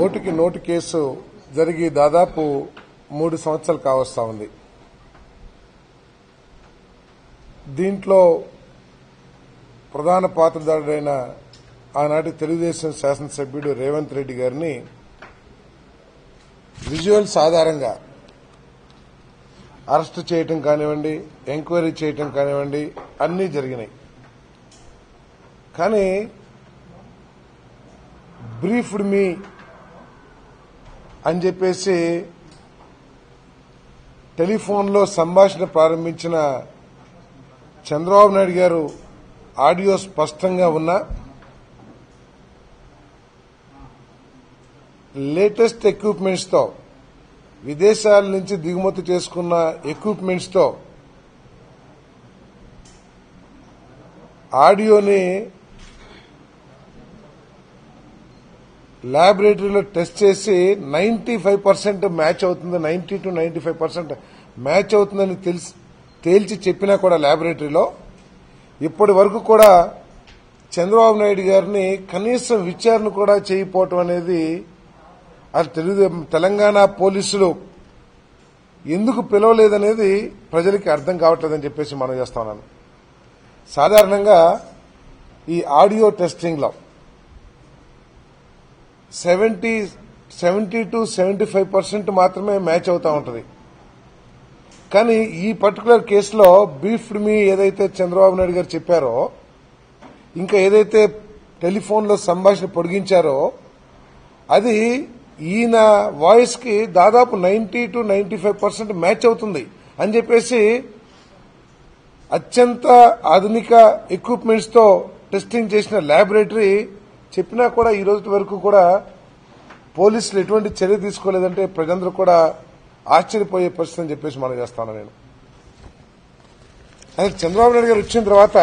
ఓటుకి note case జరిగి దాదాపు మూడు సంవత్సరాలు కావస్తా ఉంది. దీంట్లో ప్రధాన పాత్రధారుడైన ఆనాటి తెలుగుదేశం శాసనసభ్యుడు రేవంత్ రెడ్డి గారిని విజువల్స్ ఆధారంగా అరెస్ట్ చేయటం కానివ్వండి ఎంక్వైరీ చేయటం కానివ్వండి అన్నీ జరిగినాయి. కానీ బ్రీఫ్డ్ మీ అని చెప్పేసి టెలిఫోన్లో సంభాషణ ప్రారంభించిన చంద్రబాబు నాయుడు గారు ఆడియో స్పష్టంగా ఉన్నా లేటెస్ట్ ఎక్విప్మెంట్స్తో విదేశాల నుంచి దిగుమతి చేసుకున్న ఎక్విప్మెంట్స్తో ఆడియోని ల్యాబొరేటరీలో టెస్ట్ చేసి నైన్టీ ఫైవ్ పర్సెంట్ మ్యాచ్ అవుతుంది ninety two ninety five percent match అవుతుందని తెలిసి తేల్చి చెప్పినా కూడా ల్యాబొరేటరీలో. ఇప్పటి వరకు కూడా చంద్రబాబు నాయుడు గారిని కనీసం విచారణ కూడా చేయకపోవటం అనేది అది తెలుగు తెలంగాణ పోలీసులు ఎందుకు పిలవలేదనేది ప్రజలకి అర్థం కావట్లేదని చెప్పేసి మనం చేస్తా ఉన్నాను. సాధారణంగా ఈ audio టెస్టింగ్లో seventy seventy two seventy five percent మాత్రమే మ్యాచ్ అవుతా ఉంటుంది. కానీ ఈ పర్టికులర్ కేసులో బీఫ్డ్ మీ ఏదైతే చంద్రబాబు నాయుడు గారు చెప్పారో ఇంకా ఏదైతే టెలిఫోన్లో సంభాషణ పొడిగించారో అది ఈయన వాయిస్కి దాదాపు ninety two ninety five percent match అవుతుంది అని చెప్పేసి అత్యంత ఆధునిక ఎక్విప్మెంట్స్తో టెస్టింగ్ చేసిన ల్యాబొరేటరీ చెప్పినా కూడా ఈ రోజు వరకు కూడా పోలీసులు ఎటువంటి చర్య తీసుకోలేదంటే ప్రజలందరూ కూడా ఆశ్చర్యపోయే పరిస్థితి అని చెప్పేసి మనం చేస్తాను నేను. అయితే చంద్రబాబు నాయుడు గారు వచ్చిన తర్వాత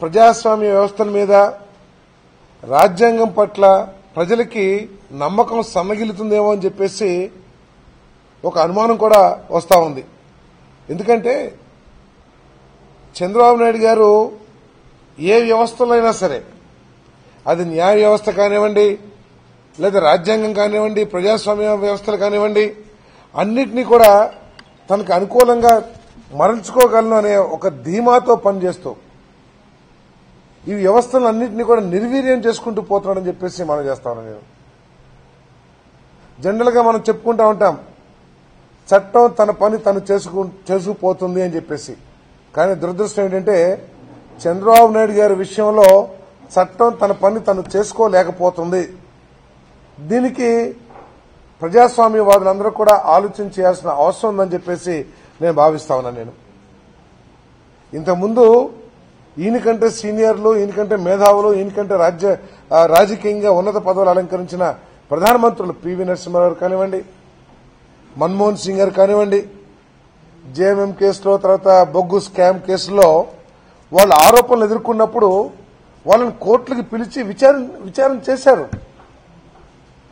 ప్రజాస్వామ్య వ్యవస్థల మీద రాజ్యాంగం పట్ల ప్రజలకి నమ్మకం సమగిలుతుందేమో అని చెప్పేసి ఒక అనుమానం కూడా వస్తా ఉంది. ఎందుకంటే చంద్రబాబు నాయుడు గారు ఏ వ్యవస్థలో అయినా సరే అది న్యాయ వ్యవస్థ కానివ్వండి లేదా రాజ్యాంగం కానివ్వండి ప్రజాస్వామ్య వ్యవస్థలు కానివ్వండి అన్నిటినీ కూడా తనకు అనుకూలంగా మరల్చుకోగలను అనే ఒక ధీమాతో పనిచేస్తూ ఈ వ్యవస్థలన్నింటినీ కూడా నిర్వీర్యం చేసుకుంటూ పోతున్నాడని చెప్పేసి మనం చేస్తాను నేను. జనరల్గా మనం చెప్పుకుంటా ఉంటాం చట్టం తన పని తను చేసుకు చేసుకుపోతుంది అని చెప్పేసి. కానీ దురదృష్టం ఏంటంటే చంద్రబాబు నాయుడు గారి విషయంలో చట్టం తన పని తను చేసుకోలేకపోతుంది. దీనికి ప్రజాస్వామ్యవాదులందరూ కూడా ఆలోచన చేయాల్సిన అవసరం ఉందని చెప్పేసి నేను భావిస్తా ఉన్నాను నేను. ఇంతకుముందు ఈయనకంటే సీనియర్లు ఈయనకంటే మేధావులు ఈయనకంటే రాజ్య రాజకీయంగా ఉన్నత పదవులు అలంకరించిన ప్రధానమంత్రులు పివి నరసింహారావు కానివ్వండి మన్మోహన్ సింగ్ గారు కానివ్వండి జేఎంఎం కేసులో తర్వాత బొగ్గు స్కామ్ కేసులో వాళ్ళు ఆరోపణలు ఎదుర్కొన్నప్పుడు వాళ్ళని కోర్టులకు పిలిచి విచారణ విచారణ చేశారు.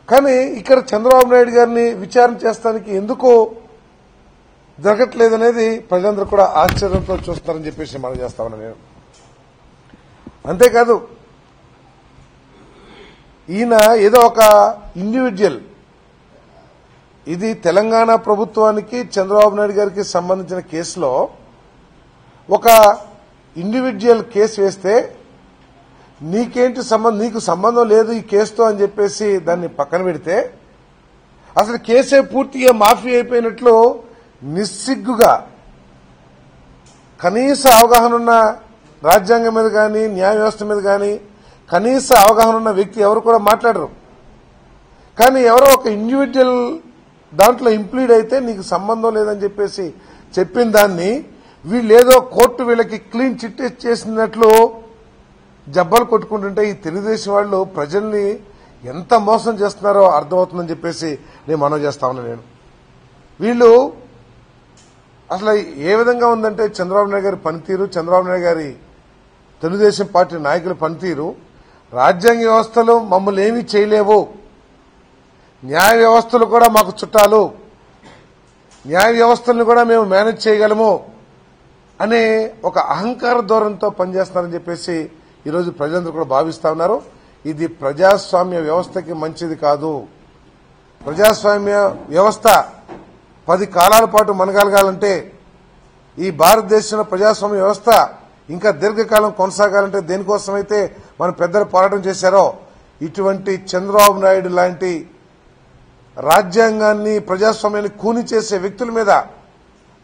కానీ ఇక్కడ చంద్రబాబు నాయుడు గారిని విచారణ చేస్తానికి ఎందుకు జరగట్లేదనేది ప్రజలందరూ కూడా ఆశ్చర్యంతో చూస్తారని చెప్పేసి మనం చేస్తా నేను. అంతేకాదు ఈయన ఏదో ఒక ఇండివిజువల్ ఇది తెలంగాణ ప్రభుత్వానికి చంద్రబాబు నాయుడు గారికి సంబంధించిన కేసులో ఒక ఇండివిజువల్ కేసు వేస్తే నీకేంటి సంబంధం? నీకు సంబంధం లేదు ఈ కేసుతో అని చెప్పేసి దాన్ని పక్కన పెడితే అసలు కేసే పూర్తిగా మాఫీ అయిపోయినట్లు నిస్సిగ్గుగా కనీస అవగాహన ఉన్న రాజ్యాంగం మీద కానీ న్యాయ వ్యవస్థ మీద కానీ కనీస అవగాహన ఉన్న వ్యక్తి ఎవరు కూడా మాట్లాడరు. కానీ ఎవరో ఒక ఇండివిజువల్ దాంట్లో ఇంప్లీడ్ అయితే నీకు సంబంధం లేదని చెప్పేసి చెప్పిన దాన్ని వీళ్ళేదో కోర్టు వీళ్ళకి క్లీన్ చిట్ చేసినట్లు జబ్బలు కొట్టుకుంటుంటే ఈ తెలుగుదేశం వాళ్ళు ప్రజల్ని ఎంత మోసం చేస్తున్నారో అర్థమవుతుందని చెప్పేసి నేను మనం చేస్తా ఉన్నా నేను. వీళ్ళు అసలు ఏ విధంగా ఉందంటే చంద్రబాబు నాయుడు గారి పనితీరు చంద్రబాబు నాయుడు గారి తెలుగుదేశం పార్టీ నాయకుల పనితీరు రాజ్యాంగ వ్యవస్థలు మమ్మల్ని ఏమీ చేయలేవు. న్యాయ వ్యవస్థలు కూడా మాకు చుట్టాలు. న్యాయ వ్యవస్థలను కూడా మేము మేనేజ్ చేయగలము అనే ఒక అహంకార ధోరణితో పనిచేస్తున్నారని చెప్పేసి ఈరోజు ప్రజలందరూ కూడా భావిస్తా ఉన్నారు. ఇది ప్రజాస్వామ్య వ్యవస్థకి మంచిది కాదు. ప్రజాస్వామ్య వ్యవస్థ పది కాలాల పాటు మనగలగాలంటే ఈ భారతదేశంలో ప్రజాస్వామ్య వ్యవస్థ ఇంకా దీర్ఘకాలం కొనసాగాలంటే దేనికోసమైతే మన పెద్దలు పోరాటం చేశారో ఇటువంటి చంద్రబాబు నాయుడు లాంటి రాజ్యాంగాన్ని ప్రజాస్వామ్యాన్ని కూని చేసే వ్యక్తుల మీద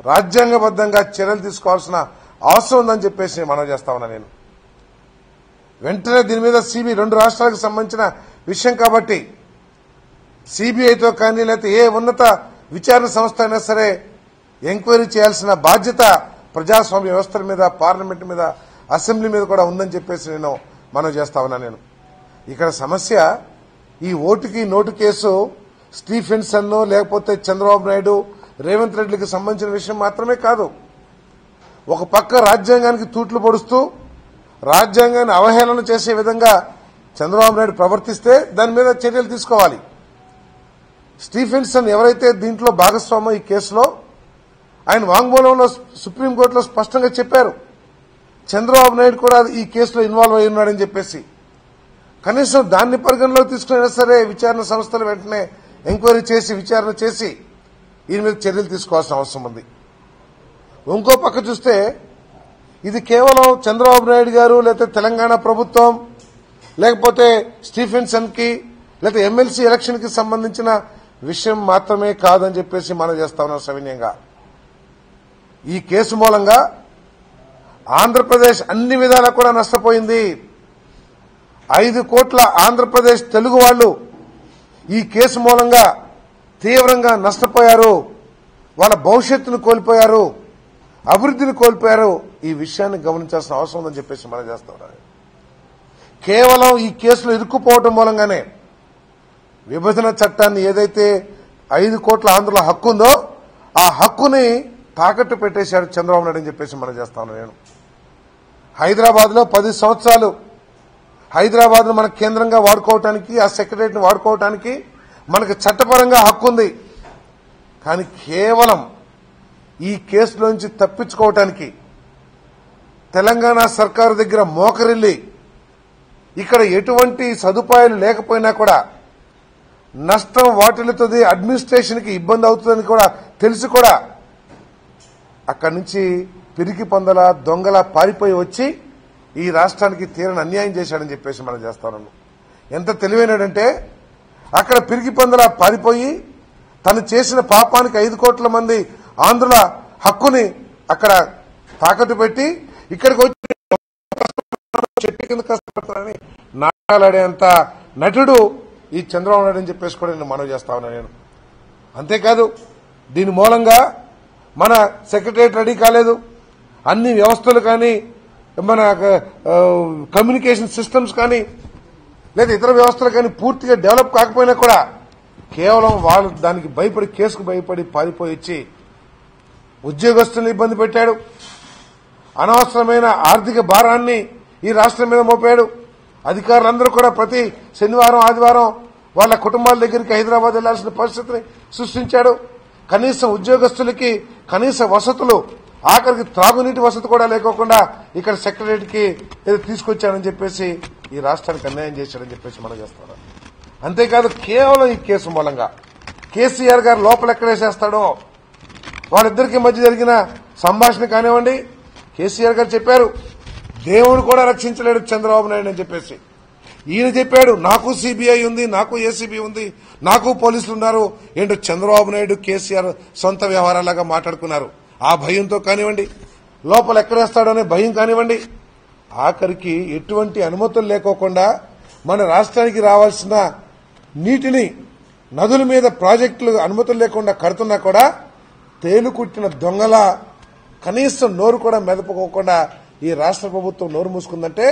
రాజ్యాంగబద్ధంగా చర్యలు తీసుకోవాల్సిన అవసరం ఉందని చెప్పేసి మనం చేస్తా ఉన్నా నేను. వెంటనే దీని మీద సిబి రెండు రాష్ట్రాలకు సంబంధించిన విషయం కాబట్టి సిబిఐతో కానీ లేకపోతే ఏ ఉన్నత విచారణ సంస్థ అయినా సరే ఎంక్వైరీ చేయాల్సిన బాధ్యత ప్రజాస్వామ్య వ్యవస్థల మీద పార్లమెంట్ మీద అసెంబ్లీ మీద కూడా ఉందని చెప్పేసి నేను మనం చేస్తా ఉన్నా నేను. ఇక్కడ సమస్య ఈ ఓటుకి నోటు కేసు స్టీఫెన్సన్ లేకపోతే చంద్రబాబు నాయుడు రేవంత్ రెడ్డికి సంబంధించిన విషయం మాత్రమే కాదు. ఒక పక్క రాజ్యాంగానికి తూట్లు పొడుస్తూ రాజ్యాంగాన్ని అవహేళన చేసే విధంగా చంద్రబాబు నాయుడు ప్రవర్తిస్తే దాని మీద చర్యలు తీసుకోవాలి. స్టీఫెన్సన్ ఎవరైతే దీంట్లో భాగస్వామ్యం ఈ కేసులో ఆయన వాంగ్మూలంలో సుప్రీంకోర్టులో స్పష్టంగా చెప్పారు. చంద్రబాబు నాయుడు కూడా ఈ కేసులో ఇన్వాల్వ్ అయి ఉన్నాడని చెప్పేసి. కనీసం దాన్ని పరిగణలోకి తీసుకున్నా సరే విచారణ సంస్థలు వెంటనే ఎంక్వైరీ చేసి విచారణ చేసి దీని మీద చర్యలు తీసుకోవాల్సిన అవసరం ఉంది. ఇంకో పక్క చూస్తే ఇది కేవలం చంద్రబాబు నాయుడు గారు లేకపోతే తెలంగాణ ప్రభుత్వం లేకపోతే స్టీఫెన్సన్కి లేకపోతే ఎమ్మెల్సీ ఎలక్షన్కి సంబంధించిన విషయం మాత్రమే కాదని చెప్పేసి మనం చేస్తా ఉన్నాం సవినయంగా. ఈ కేసు మూలంగా ఆంధ్రప్రదేశ్ అన్ని విధాలా కూడా నష్టపోయింది. ఐదు కోట్ల ఆంధ్రప్రదేశ్ తెలుగు వాళ్ళు ఈ కేసు మూలంగా తీవ్రంగా నష్టపోయారు. వాళ్ళ భవిష్యత్తును కోల్పోయారు. అభివృద్ధిని కోల్పోయారు ఈ విషయాన్ని గమనించాల్సిన అవసరం ఉందని చెప్పేసి మనం చేస్తా కేవలం ఈ కేసులో ఇరుక్కుపోవటం మూలంగానే విభజన చట్టాన్ని ఏదైతే ఐదు కోట్ల ఆంధ్రుల హక్కు ఉందో ఆ హక్కుని తాకట్టు పెట్టేశాడు చంద్రబాబు నాయుడు అని చెప్పేసి మనం చేస్తాను నేను. హైదరాబాద్లో పది సంవత్సరాలు హైదరాబాద్ మన కేంద్రంగా వాడుకోవటానికి ఆ సెక్రటరీని వాడుకోవటానికి మనకు చట్టపరంగా హక్కు ఉంది కానీ కేవలం ఈ కేసులోంచి తప్పించుకోవటానికి తెలంగాణ సర్కారు దగ్గర మోకరిల్లి ఇక్కడ ఎటువంటి సదుపాయాలు లేకపోయినా కూడా నష్టం వాటిల్లుతుంది అడ్మినిస్ట్రేషన్కి ఇబ్బంది అవుతుందని కూడా తెలిసి కూడా అక్కడి నుంచి పిరికి పొందల దొంగల పారిపోయి వచ్చి ఈ రాష్ట్రానికి తీరని అన్యాయం చేశాడని చెప్పేసి మనం చేస్తాను ఎంత తెలివైనడంటే అక్కడ పిరికి పొందల పారిపోయి తను చేసిన పాపానికి ఐదు కోట్ల మంది ఆంధ్రుల హక్కుని అక్కడ తాకట్టు పెట్టి ఇక్కడికి వచ్చి చెట్టు కింద కష్టపడతానని నాటకాలాడేంత నటుడు ఈ చంద్రబాబు నాయుడు అని చెప్పేసి కూడా నేను మనవి చేస్తా ఉన్నా నేను. అంతేకాదు దీని మూలంగా మన సెక్రటరియట్ రెడీ కాలేదు. అన్ని వ్యవస్థలు కానీ మన కమ్యూనికేషన్ సిస్టమ్స్ కానీ లేదా ఇతర వ్యవస్థలు కానీ పూర్తిగా డెవలప్ కాకపోయినా కూడా కేవలం వాళ్ళు దానికి భయపడి కేసుకు భయపడి పారిపోయి ఉద్యోగస్తులను ఇబ్బంది పెట్టాడు. అనవసరమైన ఆర్థిక భారాన్ని ఈ రాష్ట్రం మీద మోపాడు. అధికారులందరూ కూడా ప్రతి శనివారం ఆదివారం వాళ్ళ కుటుంబాల దగ్గరికి హైదరాబాద్ వెళ్ళాల్సిన పరిస్థితిని సృష్టించాడు. కనీసం ఉద్యోగస్తులకి కనీస వసతులు ఆఖరికి త్రాగునీటి వసతి కూడా లేకోకుండా ఇక్కడ సెక్రటరీకి ఏదో తీసుకొచ్చాడని చెప్పేసి ఈ రాష్ట్రానికి అన్యాయం చేశాడని చెప్పేసి మనం చేస్తాడు అంతేకాదు కేవలం ఈ కేసు మూలంగా. కేసీఆర్ గారు లోపల ఎక్కడేసేస్తాడో వాళ్ళిద్దరికి మధ్య జరిగిన సంభాషణ కానివ్వండి కేసీఆర్ గారు చెప్పారు దేవుడు కూడా రక్షించలేడు చంద్రబాబు నాయుడు అని చెప్పేసి. ఈయన చెప్పాడు నాకు సిబిఐ ఉంది నాకు ఏసీబీ ఉంది నాకు పోలీసులు ఉన్నారు ఏంటో చంద్రబాబు నాయుడు కేసీఆర్ సొంత వ్యవహారాలాగా మాట్లాడుకున్నారు. ఆ భయంతో కానివ్వండి లోపల ఎక్కడేస్తాడో అనే భయం కానివ్వండి ఆఖరికి ఎటువంటి అనుమతులు లేకోకుండా మన రాష్ట్రానికి రావాల్సిన నీటిని నదుల మీద ప్రాజెక్టులు అనుమతులు లేకుండా కడుతున్నా కూడా తేలుకుట్టిన దొంగల కనీసం నోరు కూడా మెదపుకోకుండా ఈ రాష్ట్ర ప్రభుత్వం నోరు మూసుకుందంటే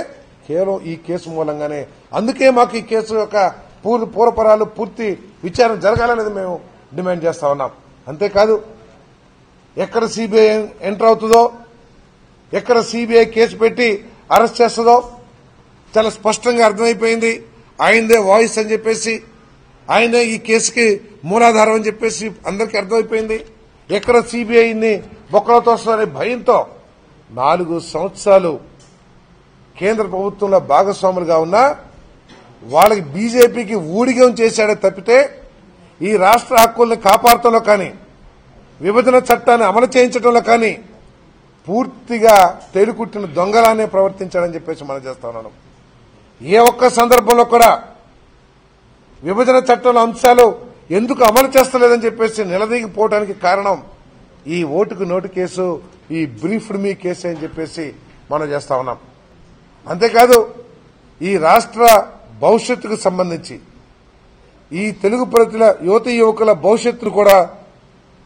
కేవలం ఈ కేసు మూలంగానే. అందుకే మాకు ఈ కేసు యొక్క పూర్తి పూర్వపరాలు పూర్తి విచారణ జరగాలనేది మేము డిమాండ్ చేస్తా ఉన్నాం. అంతేకాదు ఎక్కడ సిబిఐ ఎంటర్ అవుతుందో ఎక్కడ సిబిఐ కేసు పెట్టి అరెస్ట్ చేస్తుందో చాలా స్పష్టంగా అర్థమైపోయింది. ఆయనదే వాయిస్ అని చెప్పేసి ఆయనే ఈ కేసుకి మూలాధారం అని చెప్పేసి అందరికీ అర్థమైపోయింది. ఎక్కడ సిబిఐని బొక్కలతో వస్తుందనే భయంతో నాలుగు సంవత్సరాలు కేంద్ర ప్రభుత్వంలో భాగస్వాములుగా ఉన్న వాళ్ళకి బీజేపీకి ఊడిగం చేశాడే తప్పితే ఈ రాష్ట్ర హక్కుల్ని కాపాడటంలో కానీ విభజన చట్టాన్ని అమలు చేయించడంలో కానీ పూర్తిగా తేలికుట్టిన దొంగలానే ప్రవర్తించాడని చెప్పేసి మనం చేస్తా ఉన్నాను ఏ ఒక్క సందర్భంలో కూడా విభజన చట్టంలో అంశాలు ఎందుకు అమలు చేస్తలేదని చెప్పేసి నిలదీగిపోవడానికి కారణం ఈ ఓటుకు నోటు కేసు ఈ బ్రీఫ్డ్ మీ కేసు అని చెప్పేసి మనం చేస్తా ఉన్నాం. అంతేకాదు ఈ రాష్ట్ర భవిష్యత్తుకు సంబంధించి ఈ తెలుగు ప్రజల యువతి యువకుల భవిష్యత్తును కూడా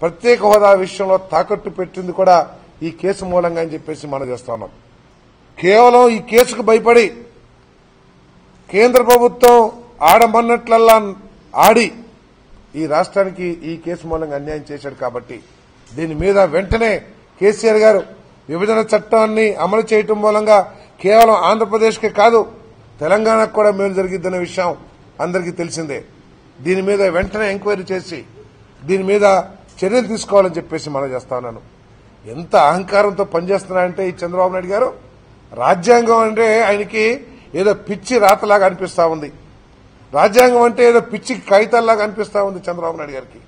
ప్రత్యేక హోదా విషయంలో తాకట్టు పెట్టింది కూడా ఈ కేసు మూలంగా అని చెప్పేసి మనం చేస్తా ఉన్నాం. కేవలం ఈ కేసుకు భయపడి కేంద్ర ప్రభుత్వం ఆడమన్నట్లల్లా ఆడి ఈ రాష్ట్రానికి ఈ కేసు మూలంగా అన్యాయం చేశాడు కాబట్టి దీని మీద వెంటనే కేసీఆర్ గారు విభజన చట్టాన్ని అమలు చేయటం మూలంగా కేవలం ఆంధ్రప్రదేశ్కే కాదు తెలంగాణకు కూడా మేలు జరిగిద్దన్న విషయం అందరికీ తెలిసిందే. దీని మీద వెంటనే ఎంక్వైరీ చేసి దీని మీద చర్యలు తీసుకోవాలని చెప్పేసి మనం చేస్తా ఉన్నాను. ఎంత అహంకారంతో పనిచేస్తున్నారంటే ఈ చంద్రబాబు నాయుడు గారు? రాజ్యాంగం అంటే ఆయనకి ఏదో పిచ్చి రాతలాగా అనిపిస్తా ఉంది. రాజ్యాంగం అంటే ఏదో పిచ్చి కాగితాల్లాగా అనిపిస్తా ఉంది చంద్రబాబు నాయుడు గారికి.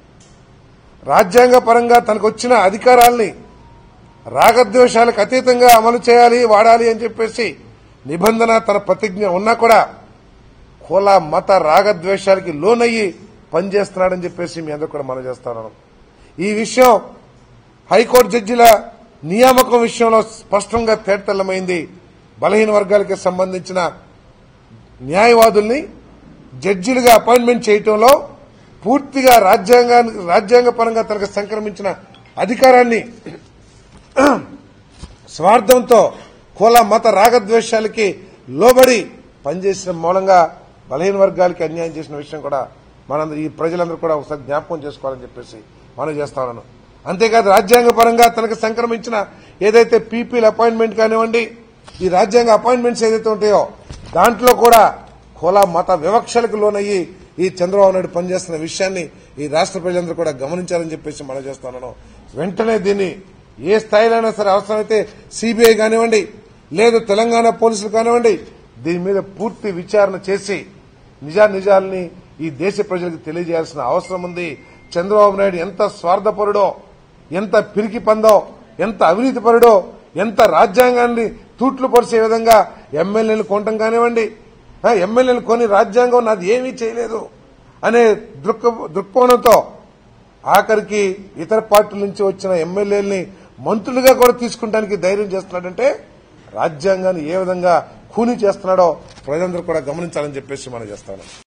రాజ్యాంగ పరంగా తనకు వచ్చిన అధికారాల్ని రాగద్వేషాలకు అతీతంగా అమలు చేయాలి వాడాలి అని చెప్పేసి నిబంధన తన ప్రతిజ్ఞ ఉన్నా కూడా కుల మత రాగద్వేషాలకి లోనయ్యి పనిచేస్తున్నాడని చెప్పేసి మీ అందరూ కూడా మనం చేస్తున్నాను ఈ విషయం హైకోర్టు జడ్జిల నియామకం విషయంలో స్పష్టంగా తేటతెల్లమైంది. బలహీన వర్గాలకి సంబంధించిన న్యాయవాదుల్ని జడ్జిలుగా అపాయింట్మెంట్ చేయటంలో పూర్తిగా రాజ్యాంగానికి రాజ్యాంగ పరంగా తనకు సంక్రమించిన అధికారాన్ని స్వార్థంతో కుల మత రాగద్వేషాలకి లోబడి పనిచేసిన మూలంగా బలహీన వర్గాలకి అన్యాయం చేసిన విషయం కూడా మనందరూ ఈ ప్రజలందరూ కూడా ఒకసారి జ్ఞాపకం చేసుకోవాలని చెప్పేసి మనం చేస్తా ఉన్నాను. అంతేకాదు రాజ్యాంగ పరంగా తనకు సంక్రమించిన ఏదైతే పీపీల అపాయింట్మెంట్ కానివ్వండి ఈ రాజ్యాంగ అపాయింట్మెంట్స్ ఏదైతే ఉంటాయో దాంట్లో కూడా కుల మత వివక్షలకు లోనయ్యి ఈ చంద్రబాబు నాయుడు పనిచేస్తున్న విషయాన్ని ఈ రాష్ట్ర ప్రజలందరూ కూడా గమనించాలని చెప్పేసి మనం చేస్తున్నాను. వెంటనే దీన్ని ఏ స్థాయిలో అయినా సరే అవసరమైతే సిబిఐ కానివ్వండి లేదు తెలంగాణ పోలీసులు కానివ్వండి దీని మీద పూర్తి విచారణ చేసి నిజానిజాలని ఈ దేశ ప్రజలకు తెలియజేయాల్సిన అవసరం ఉంది. చంద్రబాబు నాయుడు ఎంత స్వార్థపరుడో ఎంత పిరికి పందో ఎంత అవినీతిపరుడో ఎంత రాజ్యాంగాన్ని తూట్లు పొడిచే విధంగా ఎమ్మెల్యేలు కొనటం కానివ్వండి ఎమ్మెల్యేలు కొని రాజ్యాంగం నాది ఏమీ చేయలేదు అనే దృక్ దృక్కోణంతో ఆఖరికి ఇతర పార్టీల నుంచి వచ్చిన ఎమ్మెల్యేలని మంత్రులుగా కూడా తీసుకుంటానికి ధైర్యం చేస్తున్నాడంటే రాజ్యాంగాన్ని ఏ విధంగా ఖూనీ చేస్తున్నాడో ప్రజలందరూ కూడా గమనించాలని చెప్పేసి మనం చేస్తాను